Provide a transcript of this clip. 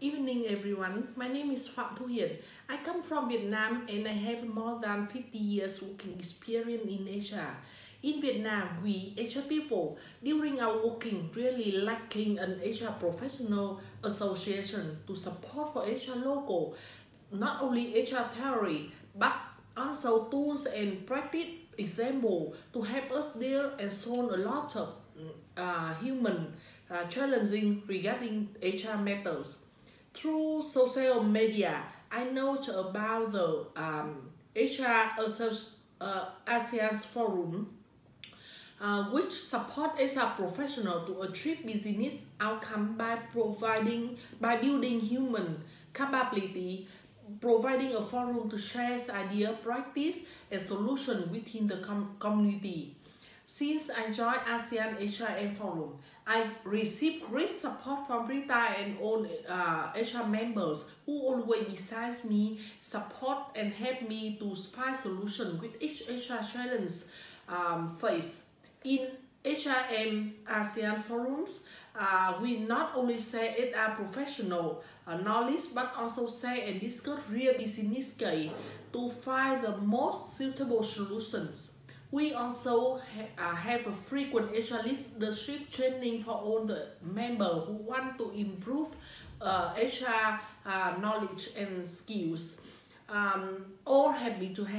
evening, everyone. My name is Phạm Thu Hiền. I come from Vietnam and I have more than 50 years working experience in Asia. In Vietnam, we Asia people, during our working, really lacking an Asia professional association to support for Asia local, not only Asia theory, but also tools and practice example to help us deal and solve a lot of mm, uh, human uh, challenging regarding HR matters. Through social media, I know about the um, HR uh, Forum, uh, which support HR professional to achieve business outcome by providing by building human capability, providing a forum to share idea, practice, and solution within the com community. Since I joined Asia HRM Forum, I received great support from Rita and all uh, HR members who always besides me support and help me to find solution with each HR challenge um, face. In HRM Asia forums, uh, we not only say share HR professional uh, knowledge but also share and discuss real business case to find the most suitable solutions. We also ha uh, have a frequent HR leadership training for all the members who want to improve uh, HR uh, knowledge and skills. Um, all happy to have